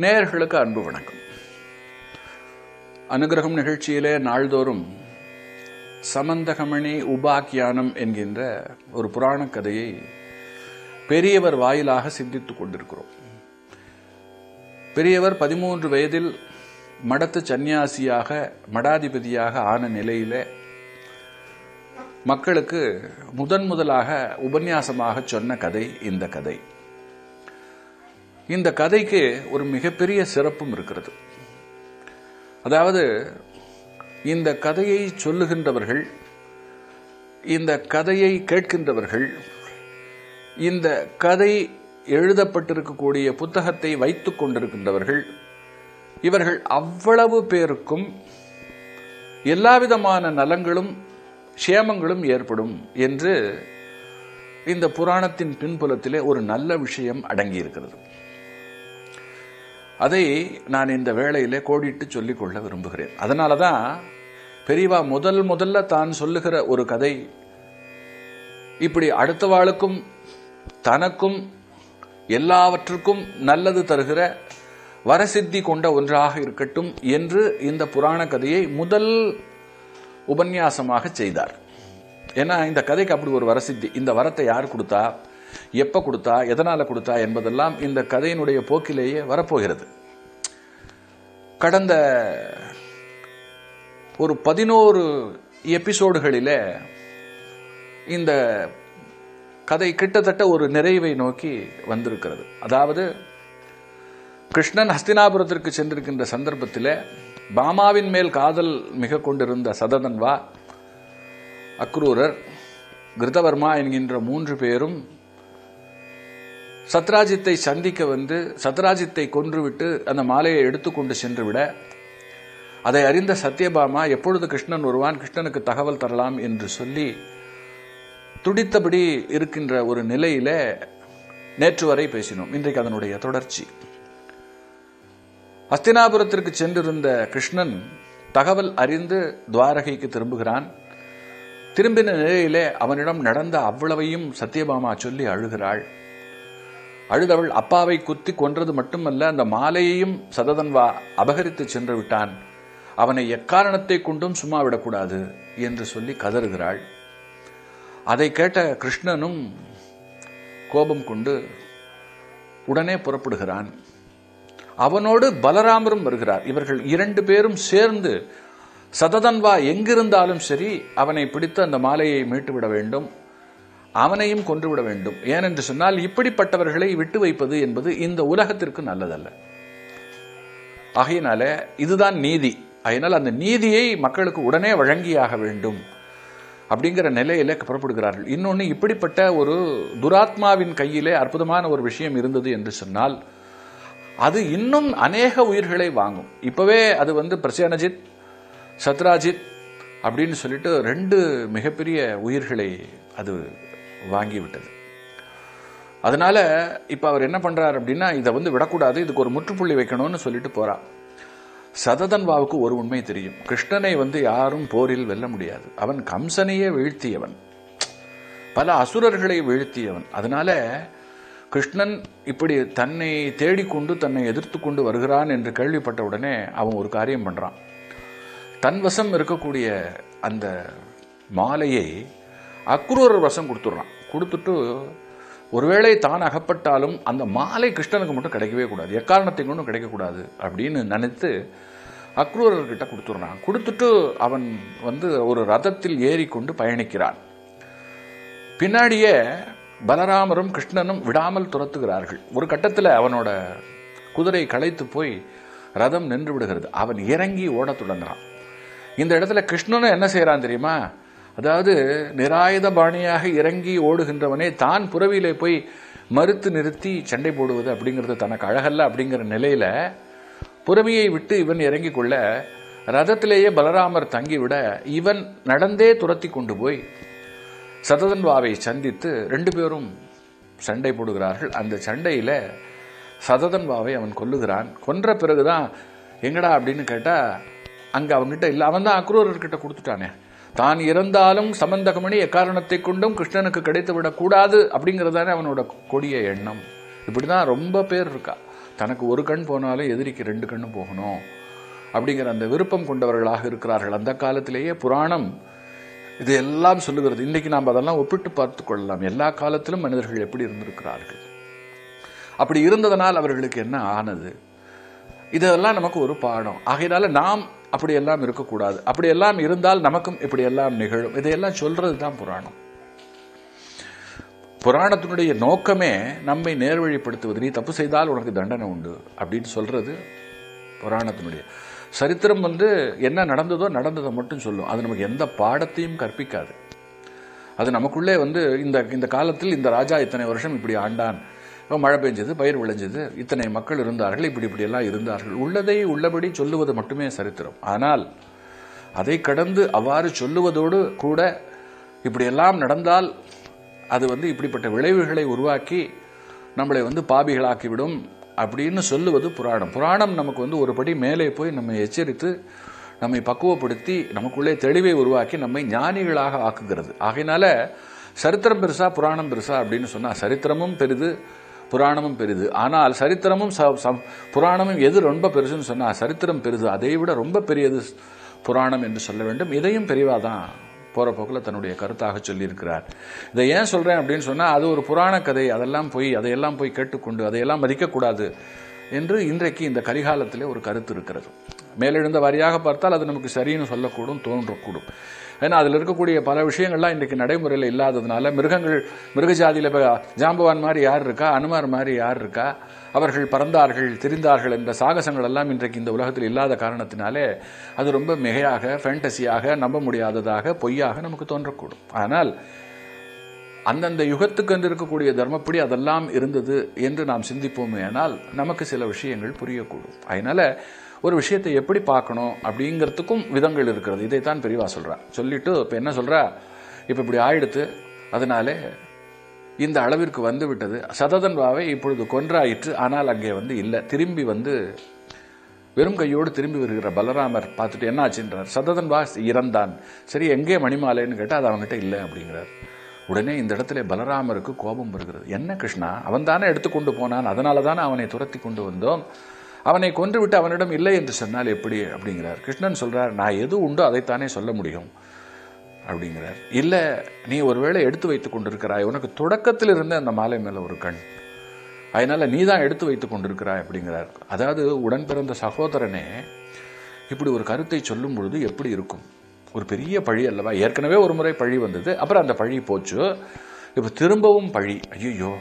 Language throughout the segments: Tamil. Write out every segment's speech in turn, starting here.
நேயர்களுக்கு அன்பு வணக்கம். அனுகிரகம் நிகழ்ச்சியிலே நாள்தோறும் சமந்தகமணி உபாக்கியானம் என்கின்ற ஒரு புராணக் கதையை பெரியவர் வாயிலாக சிந்தித்துக் கொண்டிருக்கிறோம். பெரியவர் பதிமூன்று வயதில் மடத்து சந்நியாசியாக மடாதிபதியாக ஆன நிலையிலே மக்களுக்கு முதன் முதலாக உபன்யாசமாக சொன்ன கதை இந்த கதை. இந்த கதைக்கு ஒரு மிகப்பெரிய சிறப்பும் இருக்கிறது. அதாவது இந்த கதையை சொல்லுகின்றவர்கள் இந்த கதையை கேட்கின்றவர்கள் இந்த கதை எழுதப்பட்டிருக்கக்கூடிய புத்தகத்தை வைத்து கொண்டிருக்கின்றவர்கள் இவர்கள் அவ்வளவு பேருக்கும் எல்லாவிதமான நலங்களும் சேமங்களும் ஏற்படும் என்று இந்த புராணத்தின் பின்புலத்திலே ஒரு நல்ல விஷயம் அடங்கியிருக்கிறது. அதை நான் இந்த வேளையிலே கோடிட்டு சொல்லிக்கொள்ள விரும்புகிறேன். அதனால தான் பெரியவா முதல் முதல்ல தான் சொல்லுகிற ஒரு கதை. இப்படி அடுத்த வாழுக்கும் தனக்கும் எல்லாவற்றுக்கும் நல்லது தருகிற வரசித்தி கொண்ட ஒன்றாக இருக்கட்டும் என்று இந்த புராண கதையை முதல் உபன்யாசமாக செய்தார். ஏன்னா இந்த கதைக்கு அப்படி ஒரு வரசித்தி. இந்த வரத்தை யார் கொடுத்தா? எப்ப கொடுத்தா எதனால கொடுத்தா என்பதெல்லாம் இந்த கதையினுடைய போக்கிலேயே வரப்போகிறது. கடந்த ஒரு பதினோரு எபிசோடுகளில் இந்த கதை கிட்டத்தட்ட ஒரு நிறைவை நோக்கி வந்திருக்கிறது. அதாவது கிருஷ்ணன் ஹஸ்தினாபுரத்திற்கு சென்றிருக்கின்ற சந்தர்ப்பத்தில் பாமாவின் மேல் காதல் மிக கொண்டிருந்த சததன்வா அக்ரூரர் கிருதவர்மா என்கின்ற மூன்று பேரும் சத்ராஜித்தை சந்திக்க வந்து சத்ராஜித்தை கொன்றுவிட்டு அந்த மாலையை எடுத்துக்கொண்டு சென்று விட அதை அறிந்த சத்யபாமா எப்பொழுது கிருஷ்ணன் வருவான்? கிருஷ்ணனுக்கு தகவல் தரலாம் என்று சொல்லி துடித்தபடி இருக்கின்ற ஒரு நிலையில நேற்று வரை பேசினோம். இன்றைக்கு அதனுடைய தொடர்ச்சி. அஸ்தினாபுரத்திற்கு சென்றிருந்த கிருஷ்ணன் தகவல் அறிந்து துவாரகைக்கு திரும்புகிறான். திரும்பின நிலையிலே அவனிடம் நடந்த அவ்வளவையும் சத்யபாமா சொல்லி அழுகிறாள். அழுதவள் அப்பாவை குத்தி கொன்றது மட்டுமல்ல அந்த மாலையையும் சததன்வா அபகரித்து சென்று விட்டான். அவனை எக்காரணத்தை கொண்டும் சும்மா விடக்கூடாது என்று சொல்லி கதறுகிறாள். அதை கேட்ட கிருஷ்ணனும் கோபம் கொண்டு உடனே புறப்படுகிறான். அவனோடு பலராமரும் வருகிறார். இவர்கள் இரண்டு பேரும் சேர்ந்து சததன்வா எங்கிருந்தாலும் சரி அவனை பிடித்து அந்த மாலையை மீட்டுவிட வேண்டும். அவனையும் கொன்றுவிட வேண்டும். ஏனென்று சொன்னால் இப்படிப்பட்டவர்களை விட்டு வைப்பது என்பது இந்த உலகத்திற்கு நல்லதல்ல. ஆகையினால இதுதான் நீதி. அதனால் அந்த நீதியை மக்களுக்கு உடனே வழங்கியாக வேண்டும். அப்படிங்கிற நிலையில புறப்படுகிறார்கள். இன்னொன்று இப்படிப்பட்ட ஒரு துராத்மாவின் கையிலே அற்புதமான ஒரு விஷயம் இருந்தது என்று சொன்னால் அது இன்னும் அநேக உயிர்களை வாங்கும். இப்பவே அது வந்து பிரசேனஜித் சத்ராஜித் அப்படின்னு சொல்லிட்டு ரெண்டு மிகப்பெரிய உயிர்களை அது வாங்கிவிட்டது. அதனால இப்ப அவர் என்ன பண்ணுறார் அப்படின்னா இதை வந்து விடக்கூடாது இதுக்கு ஒரு முற்றுப்புள்ளி வைக்கணும்னு சொல்லிட்டு போகிறார் சததன்வாவுக்கு ஒரு உண்மை தெரியும். கிருஷ்ணனை வந்து யாரும் போரில் வெல்ல முடியாது. அவன் கம்சனையே வீழ்த்தியவன். பல அசுரர்களை வீழ்த்தியவன். அதனால கிருஷ்ணன் இப்படி தன்னை தேடிக்கொண்டு தன்னை எதிர்த்து கொண்டு வருகிறான் என்று கேள்விப்பட்ட உடனே அவன் ஒரு காரியம் பண்றான். தன் வசம் இருக்கக்கூடிய அந்த மாலையை அக்ரூரர் வசம் கொடுத்துட்றான் கொடுத்துட்டு ஒருவேளை தான் அகப்பட்டாலும் அந்த மாலை கிருஷ்ணனுக்கு மட்டும் கிடைக்கவே கூடாது. எக்காரணத்தை கொண்டும் கிடைக்கக்கூடாது அப்படின்னு நினைத்து அக்ரூரர்கிட்ட கொடுத்துட்றான் கொடுத்துட்டு அவன் வந்து ஒரு ரதத்தில் ஏறிக்கொண்டு பயணிக்கிறான். பின்னாடியே பலராமரும் கிருஷ்ணனும் விடாமல் துரத்துகிறார்கள். ஒரு கட்டத்தில் அவனோட குதிரை களைத்து போய் ரதம் நின்று விடுகிறது. அவன் இறங்கி ஓடத் தொடங்குறான். இந்த இடத்துல கிருஷ்ணனும் என்ன செய்கிறான் தெரியுமா? அதாவது நிராயுத பாணியாக இறங்கி ஓடுகின்றவனே தான் புறவியிலே போய் மறுத்து நிறுத்தி சண்டை போடுவது அப்படிங்கிறது தனக்கு அழகல்ல அப்படிங்கிற நிலையில் புறவியை விட்டு இவன் இறங்கி கொள்ள ரதத்திலேயே பலராமர் தங்கிவிட இவன் நடந்தே துரத்தி கொண்டு போய் சததன்வாவை சந்தித்து ரெண்டு பேரும் சண்டை போடுகிறார்கள். அந்த சண்டையில் சததன்வாவை அவன் கொல்லுகிறான். கொன்ற பிறகுதான் எங்கடா? அப்படின்னு கேட்டால் அங்கே அவன்கிட்ட இல்லை அவன் தான் அக்ரூரர்கிட்ட கொடுத்துட்டானே. தான் இறந்தாலும் சம்பந்தகமணி எக்காரணத்தை கொண்டும் கிருஷ்ணனுக்கு கிடைத்து விடக்கூடாது அப்படிங்கிறதானே அவனோட கொடிய எண்ணம். இப்படி தான் ரொம்ப பேர் இருக்கா. தனக்கு ஒரு கண் போனாலும் எதிரிக்கு ரெண்டு கண்ணும் போகணும் அப்படிங்கிற அந்த விருப்பம் கொண்டவர்களாக இருக்கிறார்கள். அந்த காலத்திலேயே புராணம் இது எல்லாம் சொல்லுகிறது. இன்றைக்கி நாம் அதெல்லாம் ஒப்பிட்டு பார்த்து கொள்ளலாம். எல்லா காலத்திலும் மனிதர்கள் எப்படி இருந்திருக்கிறார்கள்? அப்படி இருந்ததனால் அவர்களுக்கு என்ன ஆனது? இதெல்லாம் நமக்கு ஒரு பாடம். ஆகையினால நாம் அப்படியெல்லாம் இருக்கக்கூடாது. அப்படியெல்லாம் இருந்தால் நமக்கும் இப்படியெல்லாம் நிகழும். இதையெல்லாம் சொல்றது தான் புராணம். புராணத்தினுடைய நோக்கமே நம்மை நேர்வழிப்படுத்துவது. நீ தப்பு செய்தால் உனக்கு தண்டனை உண்டு அப்படின்னு சொல்றது புராணத்தினுடைய. சரித்திரம் வந்து என்ன நடந்ததோ நடந்ததை மட்டும் சொல்லும். அது நமக்கு எந்த பாடத்தையும் கற்பிக்காது. அது நமக்குள்ளே வந்து இந்த இந்த காலத்தில் இந்த ராஜா இத்தனை வருஷம் இப்படி ஆண்டான். மழை பெஞ்சது பயிர் விளைஞ்சது இத்தனை மக்கள் இருந்தார்கள் இப்படி இப்படியெல்லாம் இருந்தார்கள். உள்ளதை உள்ளபடி சொல்லுவது மட்டுமே சரித்திரம். ஆனால் அதை கடந்து அவ்வாறு சொல்லுவதோடு கூட இப்படியெல்லாம் நடந்தால் அது வந்து இப்படிப்பட்ட விளைவுகளை உருவாக்கி நம்மளை வந்து பாபிகளாக்கிவிடும் அப்படின்னு சொல்லுவது புராணம். புராணம் நமக்கு வந்து ஒரு படி மேலே போய் நம்மை எச்சரித்து நம்மை பக்குவப்படுத்தி நமக்குள்ளே தெளிவை உருவாக்கி நம்மை ஞானிகளாக ஆக்குகிறது. ஆகையினால சரித்திரம் பெருசா புராணம் பெருசா அப்படின்னு சொன்னால் சரித்திரமும் பெரிது புராணமும் பெரிது. ஆனால் சரித்திரமும் ச- புராணமும் எது ரொம்ப பெருசுன்னு சொன்னால் சரித்திரம் பெரிது. அதை விட ரொம்ப பெரியது புராணம் என்று சொல்ல வேண்டும். இதையும் பெரியவா தான் போகிற போக்கில் தன்னுடைய கருத்தாக சொல்லியிருக்கிறார். இதை ஏன் சொல்றேன் அப்படின்னு சொன்னால் அது ஒரு புராண கதை. அதெல்லாம் போய் அதையெல்லாம் போய் கேட்டுக்கொண்டு அதையெல்லாம் மதிக்கக்கூடாது என்று இன்றைக்கு இந்த கரிகாலத்திலே ஒரு கருத்து இருக்கிறது. மேலெழுந்த வாரியாக பார்த்தால் அது நமக்கு சரின்னு சொல்லக்கூடும் தோன்றக்கூடும். ஏன்னா அதில் இருக்கக்கூடிய பல விஷயங்கள்லாம் இன்றைக்கு நடைமுறையில் இல்லாததுனால மிருகங்கள் மிருகஜாதியில் இப்ப ஜாம்பவான் மாதிரி யார் இருக்கா அனுமார் மாதிரி யார் இருக்கா அவர்கள் பறந்தார்கள் தெரிந்தார்கள் என்ற சாகசங்கள் எல்லாம் இன்றைக்கு இந்த உலகத்தில் இல்லாத காரணத்தினாலே அது ரொம்ப மிகையாக ஃபேண்டசியாக நம்ப முடியாததாக பொய்யாக நமக்கு தோன்றக்கூடும். ஆனால் அந்தந்த யுகத்துக்கு என்று இருக்கக்கூடிய தர்மப்படி அதெல்லாம் இருந்தது என்று நாம் சிந்திப்போமே ஆனால் நமக்கு சில விஷயங்கள் புரியக்கூடும். அதனால் ஒரு விஷயத்தை எப்படி பார்க்கணும் அப்படிங்கிறதுக்கும் விதங்கள் இருக்கிறது. இதைத்தான் பெரியவா சொல்கிறா சொல்லிட்டு இப்போ என்ன சொல்றா? இப்போ இப்படி ஆயிடுத்து அதனாலே இந்த அளவிற்கு வந்து விட்டது சததன்வாவை இப்பொழுது கொன்றாயிற்று ஆனால் அங்கே வந்து இல்லை. திரும்பி வந்து வெறும் கையோடு திரும்பி வருகிற பலராமர் பார்த்துட்டு என்ன ஆச்சுன்றார். சததன்வா இறந்தான். சரி எங்கே மணிமாலைன்னு கேட்டால் அது அவங்ககிட்ட இல்லை அப்படிங்கிறார். உடனே இந்த இடத்துல பலராமருக்கு கோபம் வருகிறது. என்ன கிருஷ்ணா? அவன் தானே எடுத்துக்கொண்டு போனான். அதனால தானே அவனை துரத்தி கொண்டு வந்தோம். அவனை கொன்றுவிட்டு அவனிடம் இல்லை என்று சொன்னால் எப்படி? அப்படிங்கிறார். கிருஷ்ணன் சொல்கிறார் நான் எது உண்டோ அதைத்தானே சொல்ல முடியும். அப்படிங்கிறார். இல்லை நீ ஒருவேளை எடுத்து வைத்துக் கொண்டிருக்கிறாய். உனக்கு தொடக்கத்தில் இருந்த அந்த மாலை மேலே ஒரு கண். அதனால் நீ தான் எடுத்து வைத்துக் கொண்டிருக்கிறாய் அப்படிங்கிறார். அதாவது உடன் பிறந்த சகோதரனே இப்படி ஒரு கருத்தை சொல்லும் பொழுது எப்படி இருக்கும்? ஒரு பெரிய பழி அல்லவா? ஏற்கனவே ஒரு முறை பழி வந்தது அப்புறம் அந்த பழி போச்சு. இப்போ திரும்பவும் பழி. ஐயோ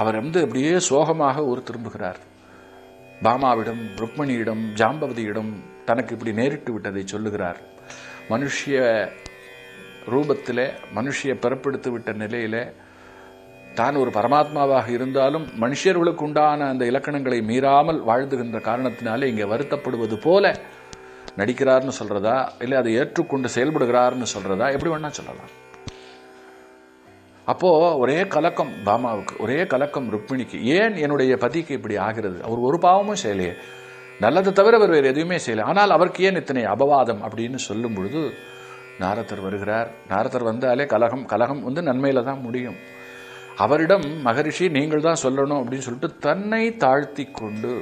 அவர் வந்து அப்படியே சோகமாக ஒரு திரும்புகிறார். பாமாவிடம் ருக்மணியிடம் ஜாம்பவதியிடம் தனக்கு இப்படி நேரிட்டு விட்டதை சொல்லுகிறார். மனுஷிய ரூபத்தில் மனுஷிய பிறப்பெடுத்து விட்ட நிலையிலே தான் ஒரு பரமாத்மாவாக இருந்தாலும் மனுஷர்களுக்கு உண்டான அந்த இலக்கணங்களை மீறாமல் வாழ்ந்துகின்ற காரணத்தினாலே இங்கே வருத்தப்படுவது போல நடிக்கிறார்னு சொல்கிறதா இல்லை அதை ஏற்றுக்கொண்டு செயல்படுகிறார்னு சொல்கிறதா எப்படி வேணால் சொல்லலாம். அப்போது ஒரே கலக்கம் பாமாவுக்கு ஒரே கலக்கம் ருக்மிணிக்கு. ஏன் என்னுடைய பதிக்கு இப்படி ஆகிறது? அவர் ஒரு பாவமும் செய்யலையே. நல்லது தவிர அவர் வேறு எதுவுமே செய்யலை. ஆனால் அவருக்கு ஏன் இத்தனை அபவாதம் அப்படின்னு சொல்லும் பொழுது நாரதர் வருகிறார். நாரதர் வந்தாலே கலகம் கலகம் வந்து நன்மையில் தான் முடியும். அவரிடம் மகரிஷி நீங்கள் தான் சொல்லணும் அப்படின்னு சொல்லிட்டு தன்னை தாழ்த்தி கொண்டு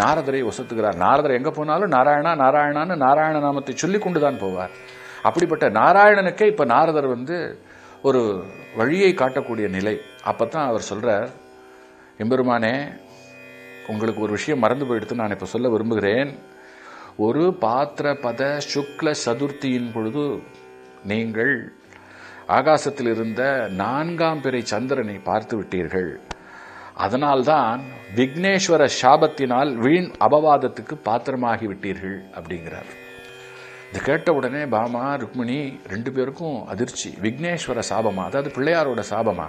நாரதரை ஒசத்துகிறார். நாரதர் எங்கே போனாலும் நாராயணா நாராயணான்னு நாராயண நாமத்தை சொல்லி கொண்டு தான் போவார். அப்படிப்பட்ட நாராயணனுக்கே இப்போ நாரதர் வந்து ஒரு வழியை காட்டக்கூடிய நிலை. அப்போ தான் அவர் சொல்கிறார் எம்பெருமானே உங்களுக்கு ஒரு விஷயம் மறந்து போயிடுத்து நான் இப்போ சொல்ல விரும்புகிறேன். ஒரு பாத்திர பத சுக்ல சதுர்த்தியின் பொழுது நீங்கள் ஆகாசத்தில் இருந்த நான்காம் பிறை சந்திரனை பார்த்து விட்டீர்கள். அதனால்தான் விக்னேஸ்வர சாபத்தினால் வீண் அபவாதத்துக்கு பாத்திரமாகி விட்டீர்கள் அப்படிங்கிறார். இது கேட்ட உடனே பாமா ருக்மிணி ரெண்டு பேருக்கும் அதிர்ச்சி. விக்னேஸ்வர சாபமா? அதாவது பிள்ளையாரோட சாபமா?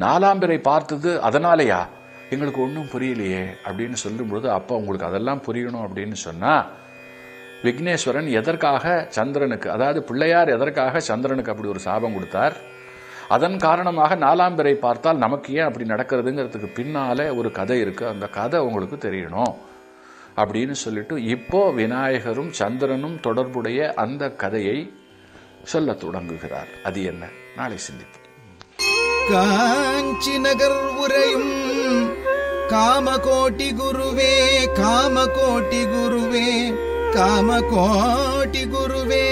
நாலாம் பிறை பார்த்தது அதனாலயா? எங்களுக்கு ஒன்றும் புரியலையே அப்படின்னு சொல்லும்பொழுது அப்போ உங்களுக்கு அதெல்லாம் புரியணும் அப்படின்னு சொன்னால் விக்னேஸ்வரன் எதற்காக சந்திரனுக்கு அதாவது பிள்ளையார் எதற்காக சந்திரனுக்கு அப்படி ஒரு சாபம் கொடுத்தார்? அதன் காரணமாக நாலாம் பிறை பார்த்தால் நமக்கு ஏன் அப்படி நடக்கிறதுங்கிறதுக்கு பின்னாலே ஒரு கதை இருக்குது அந்த கதை உங்களுக்கு தெரியணும். அப்படின்னு சொல்லிட்டு இப்போ விநாயகரும் சந்திரனும் தொடர்புடைய அந்த கதையை சொல்ல தொடங்குகிறார். அது என்ன? நாளை சிந்திப்போம். காஞ்சி நகர் உரையும் காமகோட்டி குருவே காமகோட்டி குருவே காமகோட்டி குருவே.